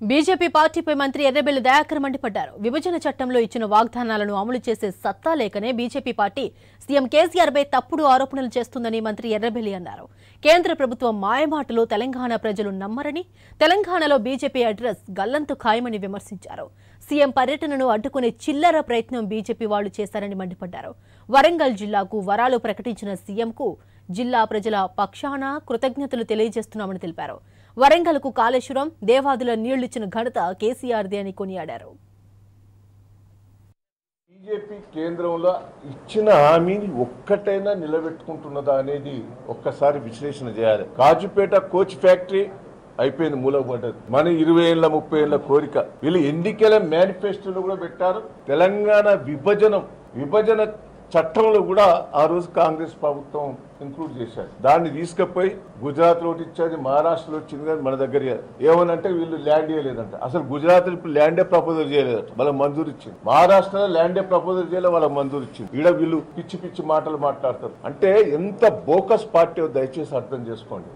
BJP పార్టీపై మంత్రి ఎర్రబెల్లి దయాకర్ మండిపడ్డారు. విభజన చట్టంలో ఇచ్చిన వాగ్దానాలను అమలు చేసే సత్తా లేకనే బీజేపీ పార్టీ సీఎం కేసీఆర్పై తప్పుడు ఆరోపణలు చేస్తుందని మంత్రి ఎర్రబెల్లి అన్నారు. కేంద్ర ప్రభుత్వం మాయమాటలు తెలంగాణ ప్రజలు నమ్మరని తెలంగాణలో బీజేపీ అడ్రస్ గల్లంతు ఖాయమని విమర్శించారు. సీఎం పర్యటనను అడ్డుకునే చిల్లర ప్రయత్నం బీజేపీ వాళ్ళు చేశారని మండిపడ్డారు. వరంగల్ జిల్లాకు వరాలు ప్రకటించిన సీఎంకు జిల్లా ప్రజల పక్షాన కృతజ్ఞతలు తెలియజేస్తున్నామని తెలిపారు. వరంగల్కు కాళేశ్వరం దేవాదుల నీళ్ళిచ్చిన ఘనత కేసీఆర్దే అని కొనియాడారు. బీజేపీ కేంద్రంలో ఇచ్చిన హామీని ఒక్కటైనా నిలబెట్టుకుంటున్నదా అనేది ఒక్కసారి విశ్లేషణ చేయాలి. కాజుపేట కోచ్ ఫ్యాక్టరీ అయిపోయింది మూలపడ్డది మన ఇరవై ఏళ్ళ ముప్పై ఏళ్ళ కోరిక. వీళ్ళు ఎన్నికల మేనిఫెస్టోలో కూడా పెట్టారు. తెలంగాణ విభజనం విభజన చట్టంలో కూడా ఆ రోజు కాంగ్రెస్ ప్రభుత్వం ఇంక్లూడ్ చేశారు. దాన్ని తీసుకుపోయి గుజరాత్లో ఇచ్చేది మహారాష్ట్రలో వచ్చింది కానీ మన దగ్గర ఏమనంటే వీళ్ళు ల్యాండ్ ఇవ్వలేదంట అసలు గుజరాత్ ఇప్పుడు ల్యాండే ప్రపోజల్ చేయలేదంట. వాళ్ళ మంజూరు ఇచ్చింది. మహారాష్ట్రలో ల్యాండే ప్రపోజల్ చేయలే వాళ్ళ మంజూరు ఇచ్చింది. ఈడ వీళ్ళు పిచ్చి పిచ్చి మాటలు మాట్లాడతారు. అంటే ఎంత బోకస్ పార్టీ దయచేసి అర్థం చేసుకోండి.